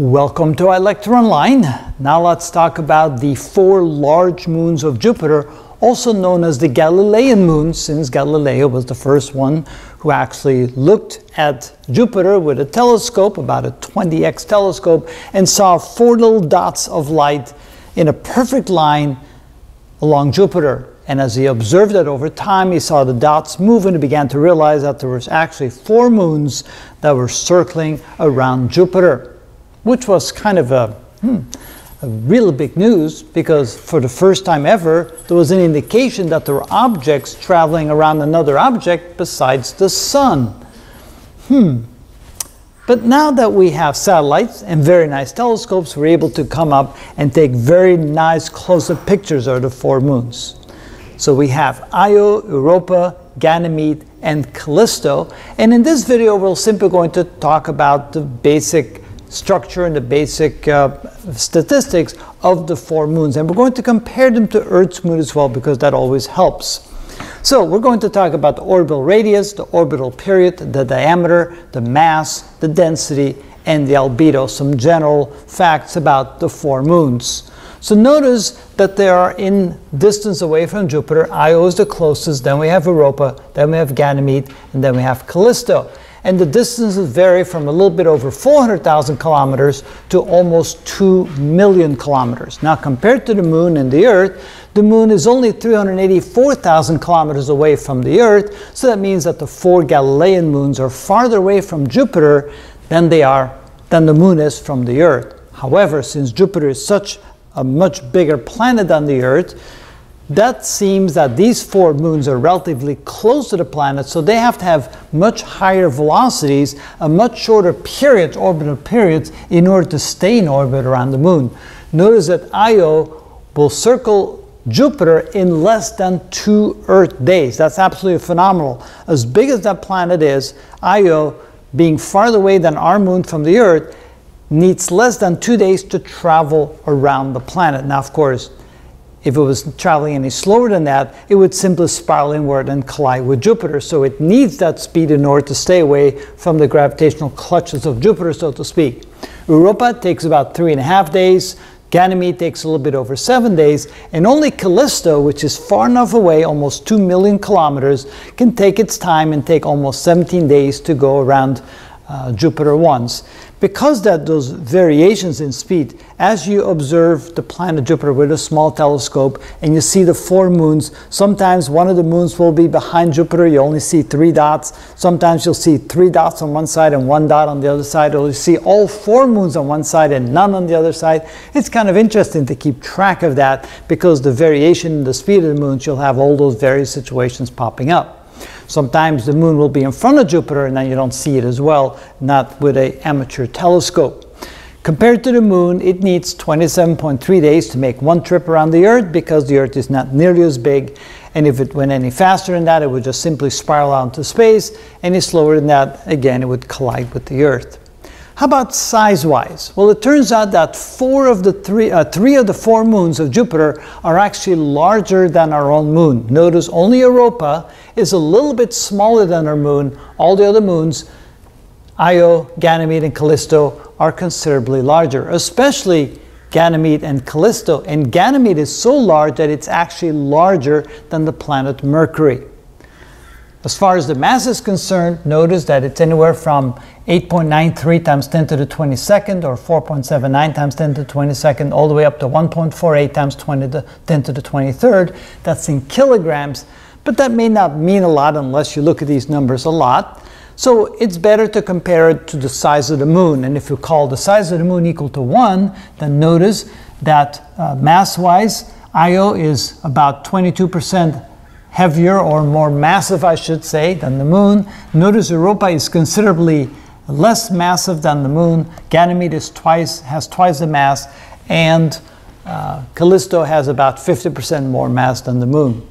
Welcome to iLecture Online. Now let's talk about the four large moons of Jupiter, also known as the Galilean moons, since Galileo was the first one who actually looked at Jupiter with a telescope, about a 20x telescope, and saw four little dots of light in a perfect line along Jupiter. And as he observed it over time, he saw the dots move and he began to realize that there was actually four moons that were circling around Jupiter which was kind of a, hmm, a real big news because for the first time ever, there was an indication that there were objects traveling around another object besides the sun. Hmm. But now that we have satellites and very nice telescopes, we're able to come up and take very nice close-up pictures of the four moons. So we have Io, Europa, Ganymede, and Callisto. And in this video, we're simply going to talk about the basic structure and the basic uh, statistics of the four moons. And we're going to compare them to Earth's moon as well because that always helps. So we're going to talk about the orbital radius, the orbital period, the diameter, the mass, the density, and the albedo, some general facts about the four moons. So notice that they are in distance away from Jupiter. Io is the closest, then we have Europa, then we have Ganymede, and then we have Callisto and the distances vary from a little bit over 400,000 kilometers to almost 2 million kilometers. Now, compared to the moon and the Earth, the moon is only 384,000 kilometers away from the Earth, so that means that the four Galilean moons are farther away from Jupiter than they are than the moon is from the Earth. However, since Jupiter is such a much bigger planet than the Earth, that seems that these four moons are relatively close to the planet, so they have to have much higher velocities, a much shorter period, orbital periods, in order to stay in orbit around the moon. Notice that Io will circle Jupiter in less than two Earth days. That's absolutely phenomenal. As big as that planet is, Io, being farther away than our moon from the Earth, needs less than two days to travel around the planet. Now, of course, if it was traveling any slower than that, it would simply spiral inward and collide with Jupiter. So it needs that speed in order to stay away from the gravitational clutches of Jupiter, so to speak. Europa takes about three and a half days. Ganymede takes a little bit over seven days, and only Callisto, which is far enough away, almost 2 million kilometers, can take its time and take almost 17 days to go around uh, Jupiter once. Because that those variations in speed, as you observe the planet Jupiter with a small telescope and you see the four moons, sometimes one of the moons will be behind Jupiter, you only see three dots. Sometimes you'll see three dots on one side and one dot on the other side, or you see all four moons on one side and none on the other side. It's kind of interesting to keep track of that because the variation in the speed of the moons, you'll have all those various situations popping up. Sometimes the moon will be in front of Jupiter and then you don't see it as well, not with an amateur telescope. Compared to the moon, it needs 27.3 days to make one trip around the Earth because the Earth is not nearly as big. And if it went any faster than that, it would just simply spiral out into space. Any slower than that, again, it would collide with the Earth. How about size-wise? Well, it turns out that four of the three, uh, three of the four moons of Jupiter are actually larger than our own moon. Notice only Europa is a little bit smaller than our moon. All the other moons, Io, Ganymede, and Callisto, are considerably larger, especially Ganymede and Callisto. And Ganymede is so large that it's actually larger than the planet Mercury. As far as the mass is concerned, notice that it's anywhere from 8.93 times 10 to the 22nd or 4.79 times 10 to the 22nd all the way up to 1.48 times 20 to 10 to the 23rd. That's in kilograms, but that may not mean a lot unless you look at these numbers a lot. So it's better to compare it to the size of the moon. And if you call the size of the moon equal to 1, then notice that uh, mass-wise, Io is about 22% heavier or more massive, I should say, than the moon. Notice Europa is considerably less massive than the moon. Ganymede is twice, has twice the mass, and uh, Callisto has about 50% more mass than the moon.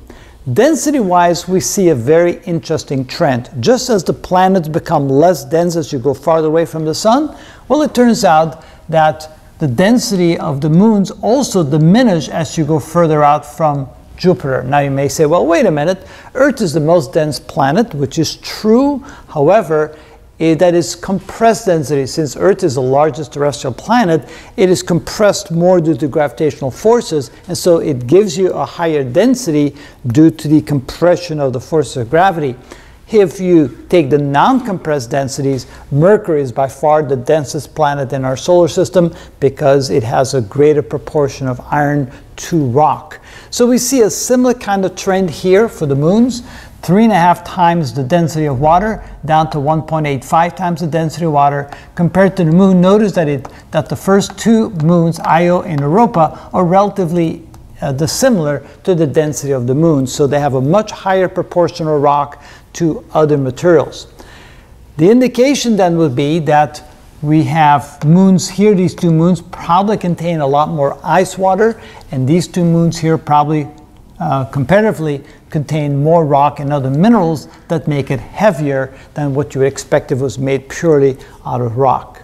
Density-wise, we see a very interesting trend. Just as the planets become less dense as you go farther away from the sun, well, it turns out that the density of the moons also diminish as you go further out from Jupiter. Now you may say, well, wait a minute, Earth is the most dense planet, which is true. However, eh, that is compressed density. Since Earth is the largest terrestrial planet, it is compressed more due to gravitational forces, and so it gives you a higher density due to the compression of the force of gravity. If you take the non-compressed densities, Mercury is by far the densest planet in our solar system because it has a greater proportion of iron to rock. So we see a similar kind of trend here for the moons. Three and a half times the density of water down to 1.85 times the density of water compared to the moon. Notice that, it, that the first two moons, Io and Europa, are relatively uh, dissimilar to the density of the moon. So they have a much higher proportional rock to other materials. The indication then would be that we have moons here, these two moons probably contain a lot more ice water, and these two moons here probably uh, comparatively contain more rock and other minerals that make it heavier than what you would expect if it was made purely out of rock.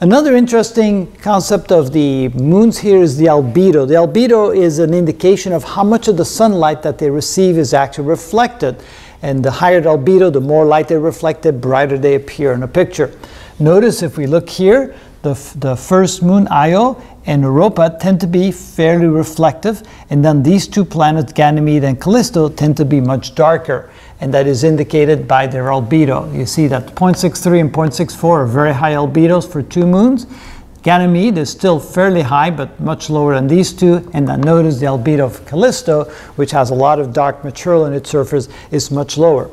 Another interesting concept of the moons here is the albedo. The albedo is an indication of how much of the sunlight that they receive is actually reflected. And the higher the albedo, the more light they reflect, the brighter they appear in a picture. Notice if we look here, the, the first moon, Io, and Europa tend to be fairly reflective, and then these two planets, Ganymede and Callisto, tend to be much darker, and that is indicated by their albedo. You see that 0.63 and 0.64 are very high albedos for two moons, Ganymede is still fairly high, but much lower than these two. And then notice the albedo of Callisto, which has a lot of dark material on its surface, is much lower.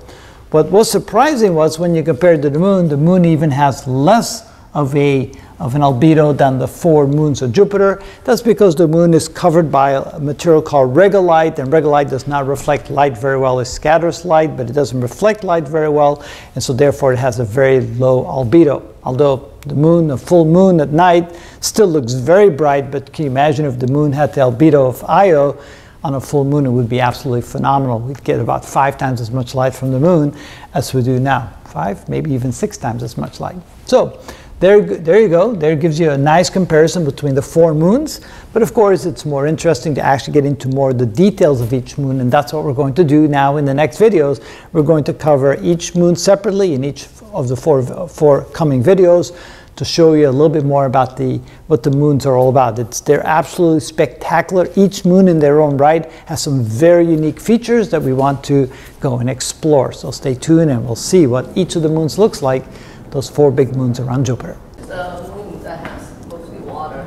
What was surprising was when you compare it to the moon, the moon even has less of a of an albedo than the four moons of Jupiter. That's because the moon is covered by a material called regolith, and regolith does not reflect light very well. It scatters light, but it doesn't reflect light very well, and so therefore it has a very low albedo. Although the moon, the full moon at night, still looks very bright, but can you imagine if the moon had the albedo of Io, on a full moon, it would be absolutely phenomenal. We'd get about five times as much light from the moon as we do now. Five, maybe even six times as much light. So there, there you go. There gives you a nice comparison between the four moons. But of course, it's more interesting to actually get into more the details of each moon. And that's what we're going to do now in the next videos. We're going to cover each moon separately in each of the four, four coming videos to show you a little bit more about the, what the moons are all about. It's, they're absolutely spectacular. Each moon in their own right has some very unique features that we want to go and explore. So stay tuned and we'll see what each of the moons looks like those four big moons around Jupiter. The moon that has supposed to be water.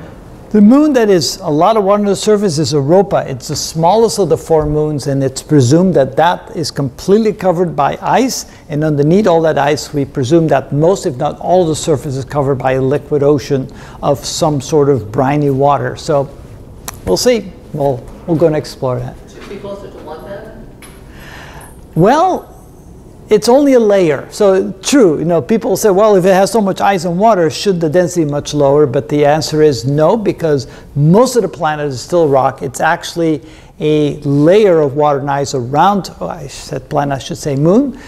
The moon that is a lot of water on the surface is Europa. It's the smallest of the four moons, and it's presumed that that is completely covered by ice. And underneath all that ice, we presume that most, if not all, the surface is covered by a liquid ocean of some sort of briny water. So we'll see. We'll, we'll go and explore that. Should be closer to one then? Well, it's only a layer. So true, you know, people say, well, if it has so much ice and water, should the density be much lower? But the answer is no, because most of the planet is still rock. It's actually a layer of water and ice around, oh, I said planet, I should say moon.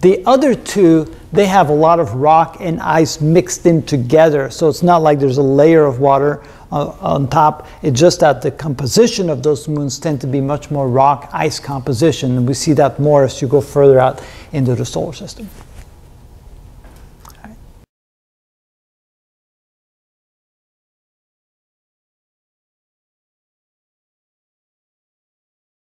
The other two, they have a lot of rock and ice mixed in together. So it's not like there's a layer of water on top. It's just that the composition of those moons tend to be much more rock ice composition. And we see that more as you go further out into the solar system.